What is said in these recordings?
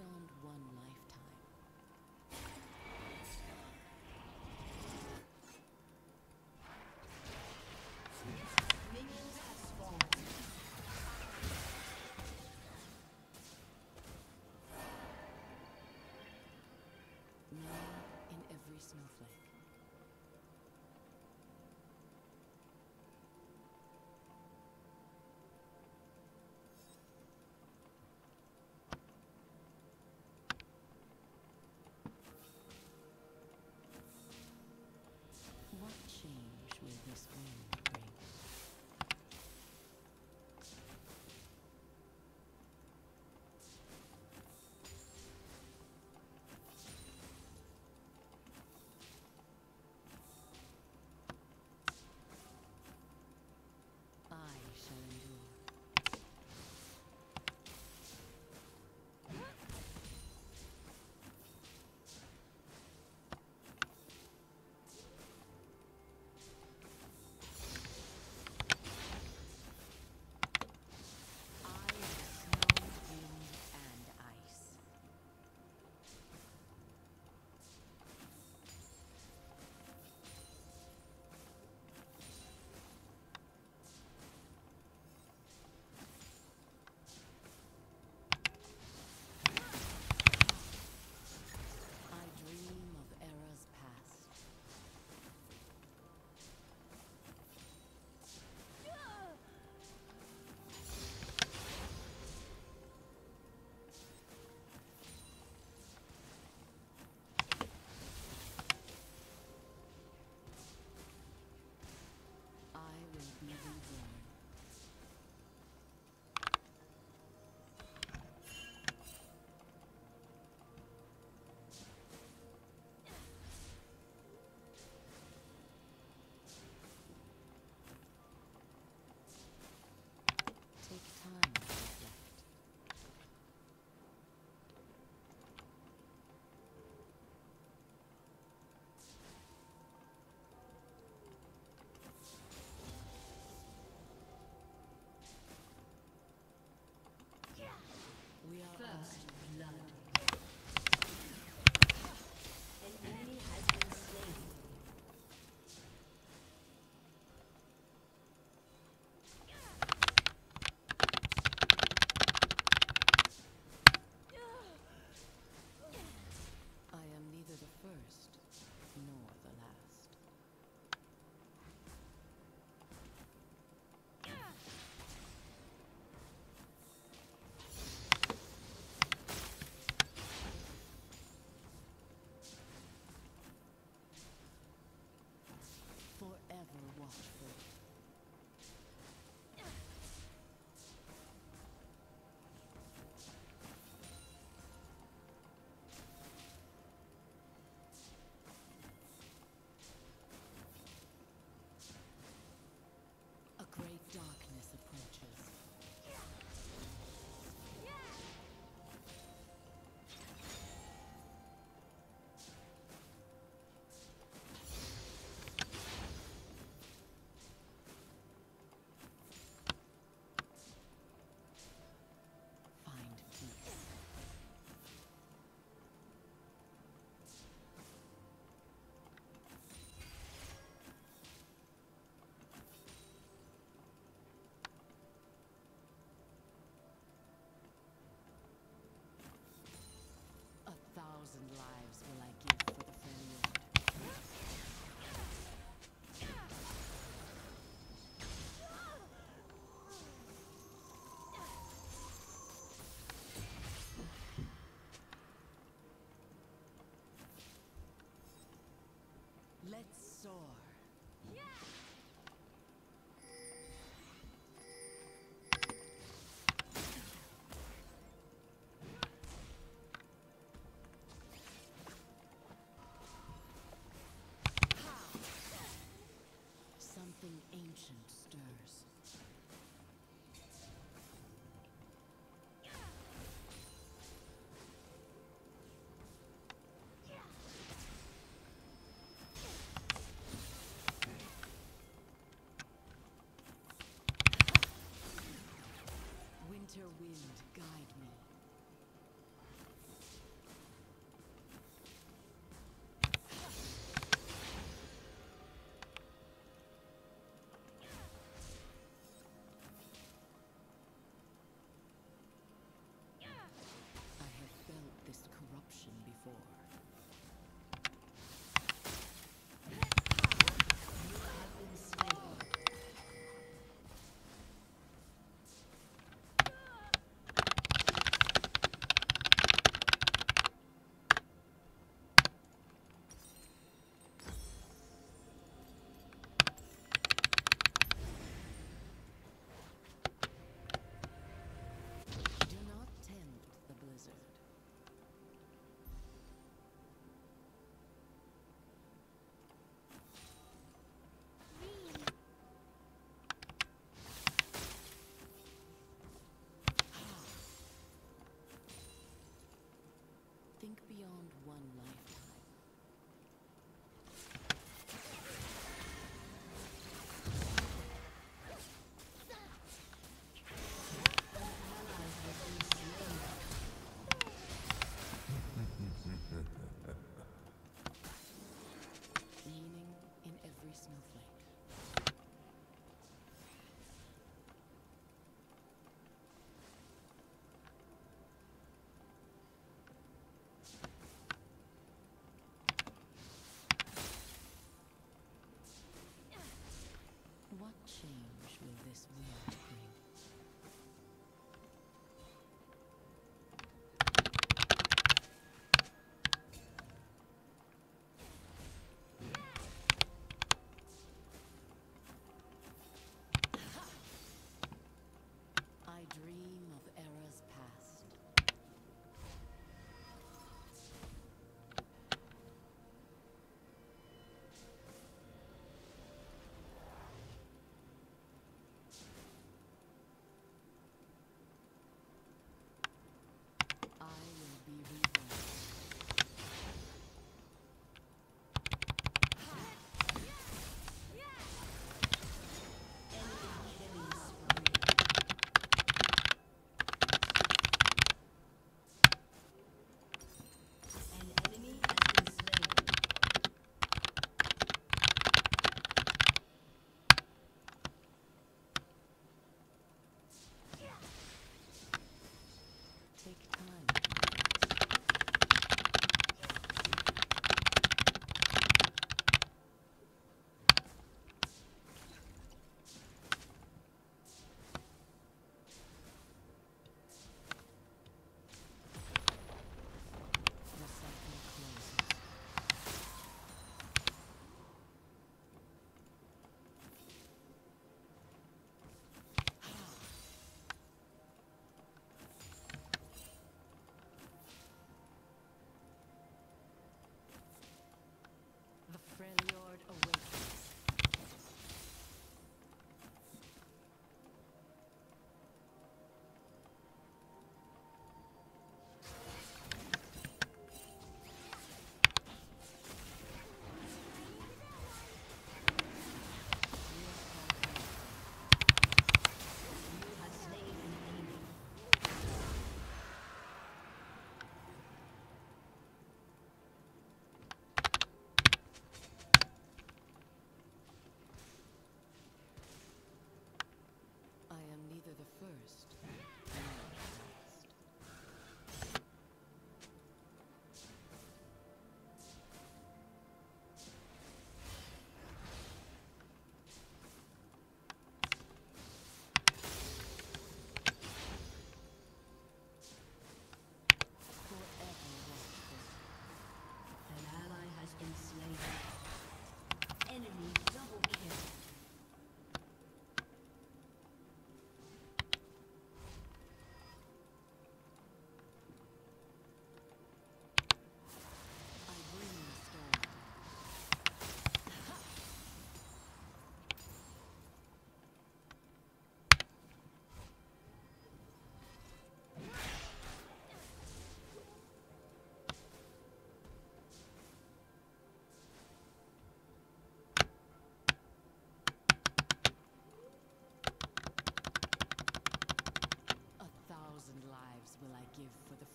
beyond one lifetime.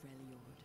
Freljord.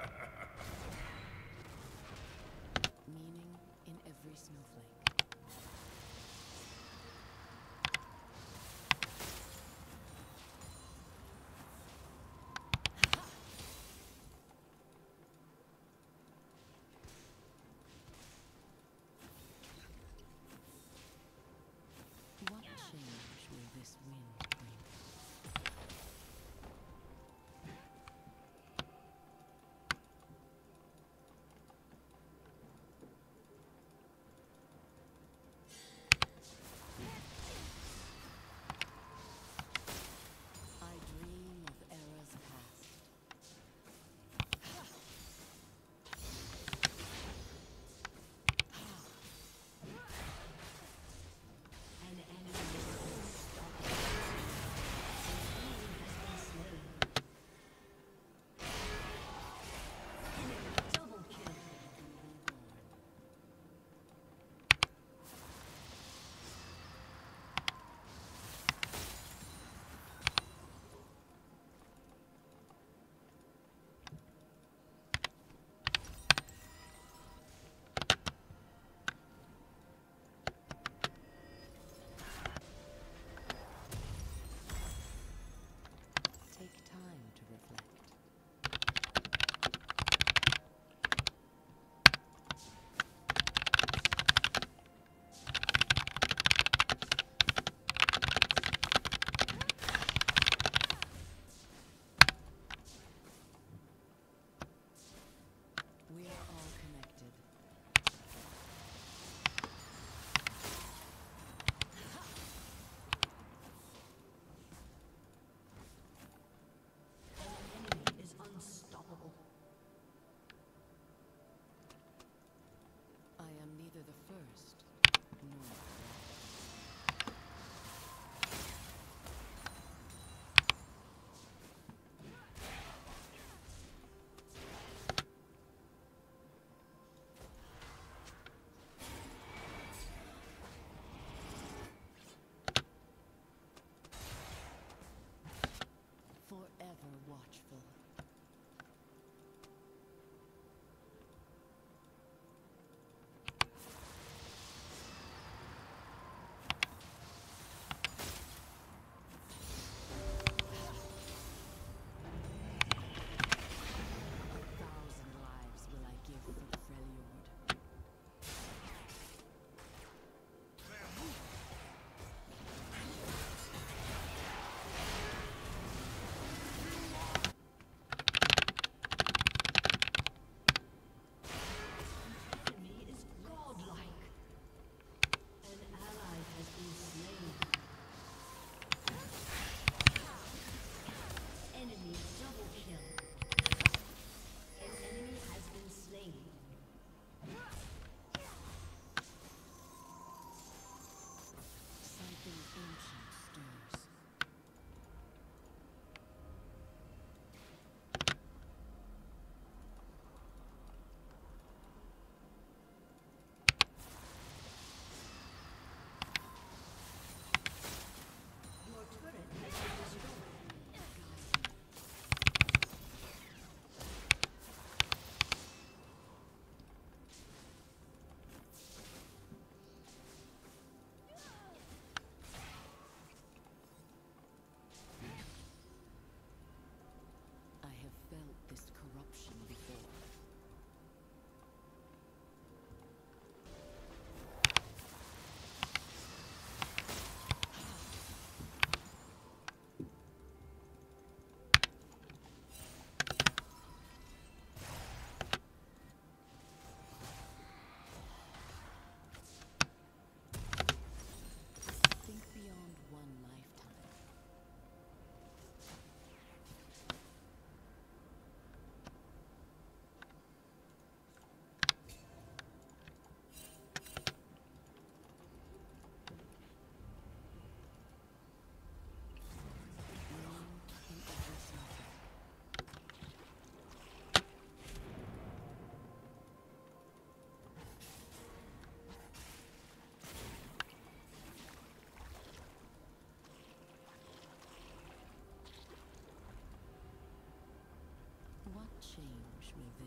watchful.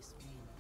This wind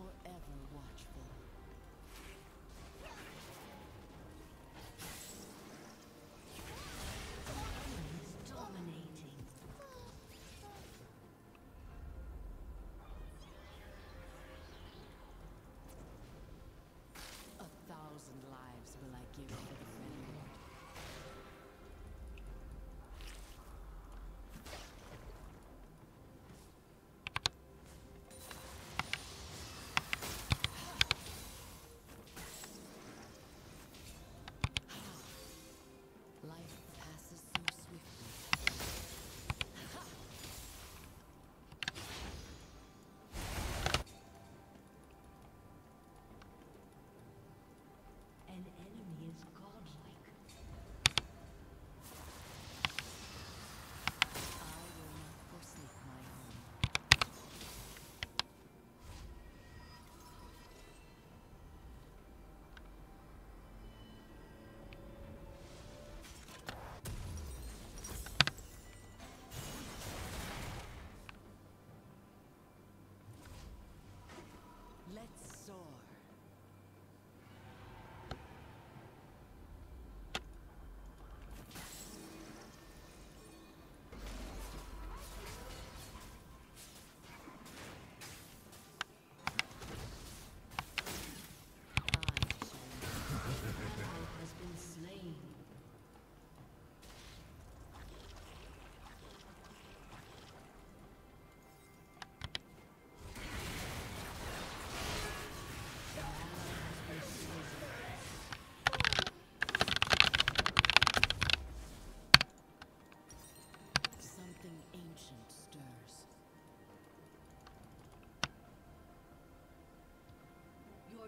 Forever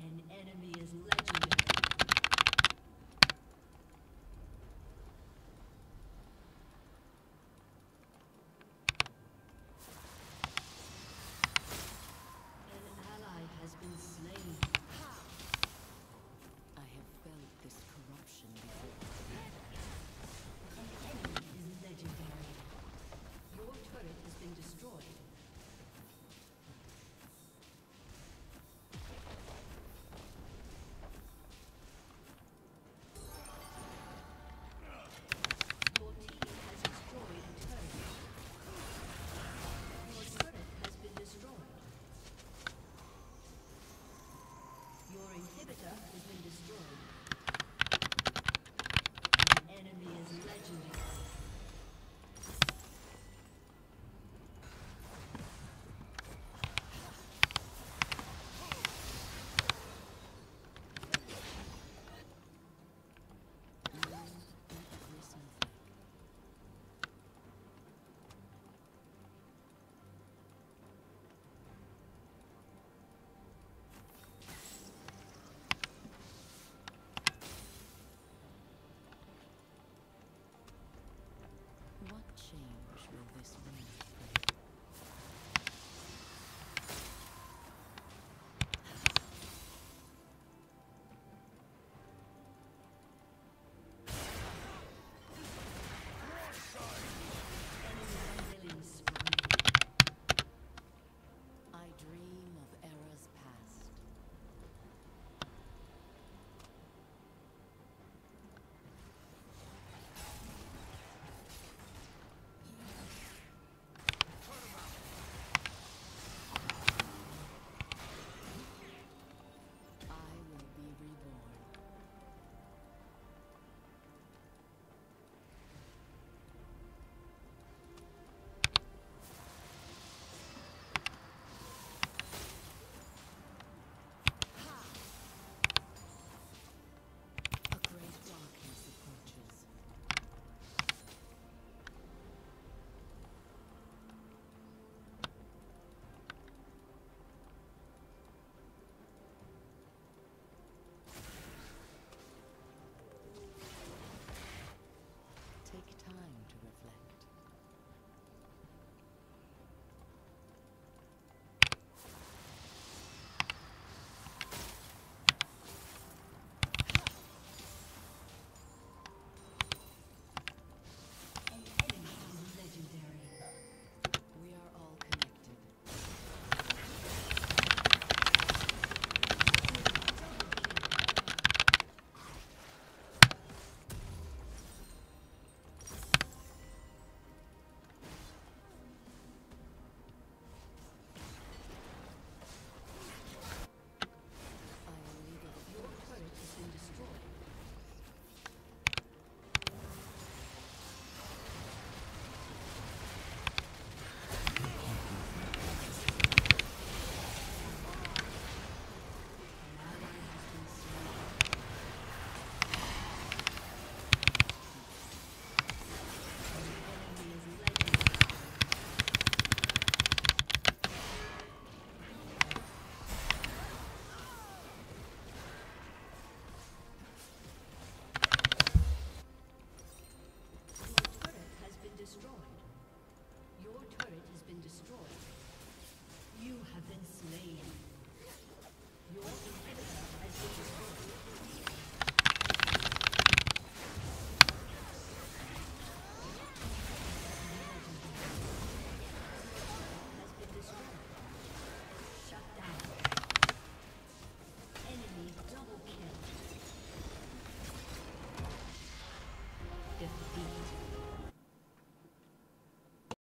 An enemy is left.